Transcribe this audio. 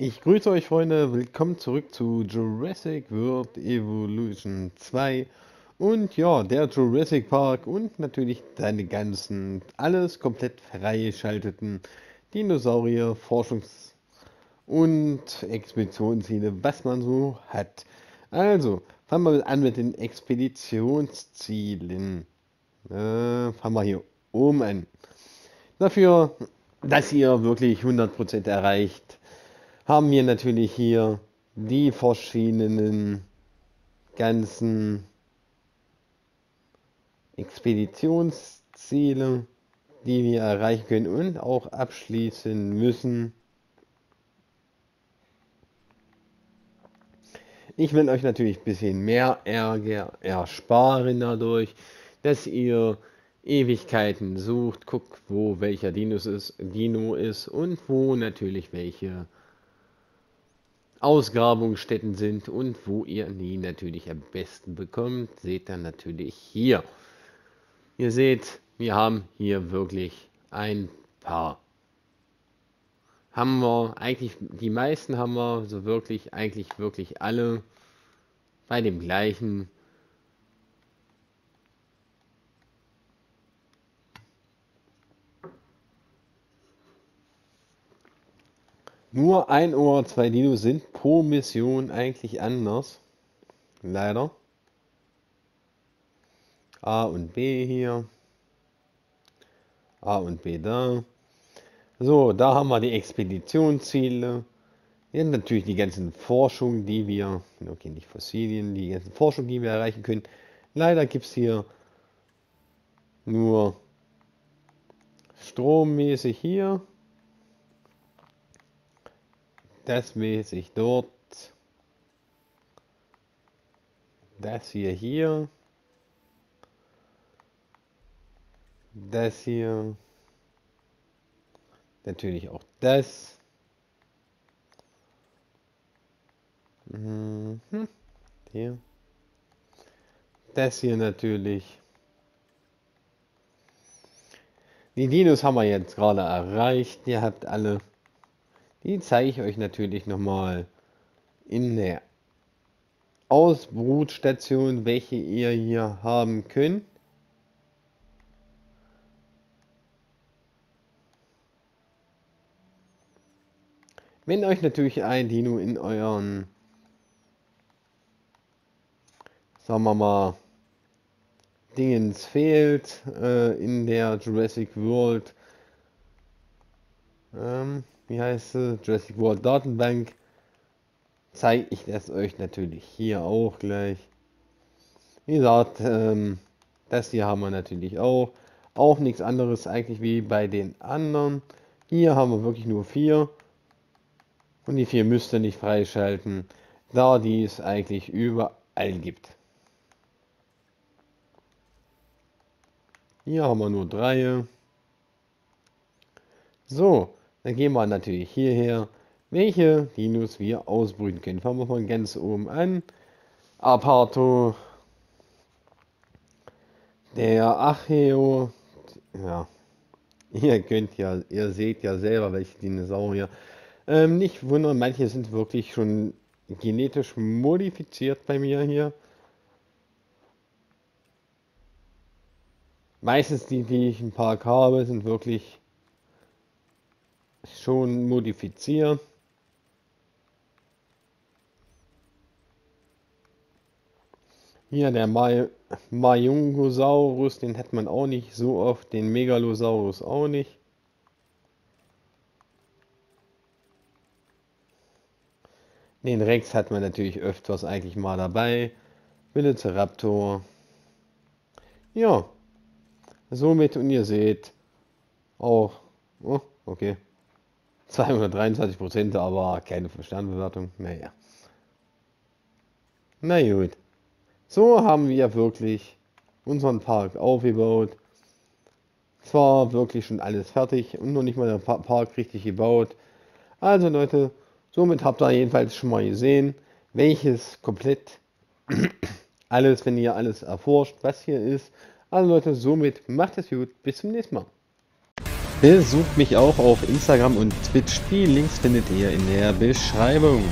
Ich grüße euch Freunde, willkommen zurück zu Jurassic World Evolution 2 und ja, der Jurassic Park und natürlich seine ganzen, alles komplett freigeschalteten Dinosaurier, Forschungs- und Expeditionsziele, was man so hat. Also, fangen wir an mit den Expeditionszielen. Äh, fangen wir hier oben an. Dafür, dass ihr wirklich 100% erreicht, haben wir natürlich hier die verschiedenen ganzen Expeditionsziele, die wir erreichen können und auch abschließen müssen. Ich will euch natürlich ein bisschen mehr Ärger ersparen dadurch, dass ihr Ewigkeiten sucht, guckt, wo welcher Dinos ist, Dino ist und wo natürlich welche Ausgrabungsstätten sind und wo ihr die natürlich am besten bekommt, seht ihr natürlich hier. Ihr seht, wir haben hier wirklich ein paar. Haben wir eigentlich, die meisten haben wir so wirklich, eigentlich wirklich alle bei dem gleichen Nur ein oder zwei Dinos sind pro Mission eigentlich anders. Leider. A und B hier. A und B da. So, da haben wir die Expeditionsziele. Ja, natürlich die ganzen Forschungen, die wir, okay, nicht Fossilien, die ganzen Forschungen, die wir erreichen können. Leider gibt es hier nur strommäßig hier das mäßig dort, das hier hier, das hier, natürlich auch das. Mhm. Hier. Das hier natürlich. Die Dinos haben wir jetzt gerade erreicht. Ihr habt alle die zeige ich euch natürlich nochmal in der Ausbrutstation, welche ihr hier haben könnt. Wenn euch natürlich ein Dino in euren, sagen wir mal, Dingens fehlt, äh, in der Jurassic World, ähm, wie heißt es, Jurassic World Datenbank, zeige ich das euch natürlich hier auch gleich. Wie gesagt, ähm, das hier haben wir natürlich auch. Auch nichts anderes eigentlich wie bei den anderen. Hier haben wir wirklich nur vier. Und die vier müsst ihr nicht freischalten, da die es eigentlich überall gibt. Hier haben wir nur drei. So, dann gehen wir natürlich hierher, welche Dinos wir ausbrüten können. Fangen wir mal ganz oben an. Aparto, der Acheo, ja, ihr könnt ja, ihr seht ja selber, welche Dinosaurier. Ähm, nicht wundern, manche sind wirklich schon genetisch modifiziert bei mir hier. Meistens die, die ich im Park habe, sind wirklich schon modifiziert. Hier der Majungosaurus, den hat man auch nicht so oft, den Megalosaurus auch nicht. Den Rex hat man natürlich öfters eigentlich mal dabei. Velociraptor. Ja, somit und ihr seht auch, oh, okay, 223 Prozent, aber keine Sternbewertung. Naja. Na gut. So haben wir wirklich unseren Park aufgebaut. Zwar wirklich schon alles fertig und noch nicht mal der Park richtig gebaut. Also Leute, somit habt ihr jedenfalls schon mal gesehen, welches komplett alles, wenn ihr alles erforscht, was hier ist. Also Leute, somit macht es gut. Bis zum nächsten Mal. Besucht mich auch auf Instagram und Twitch. Die Links findet ihr in der Beschreibung.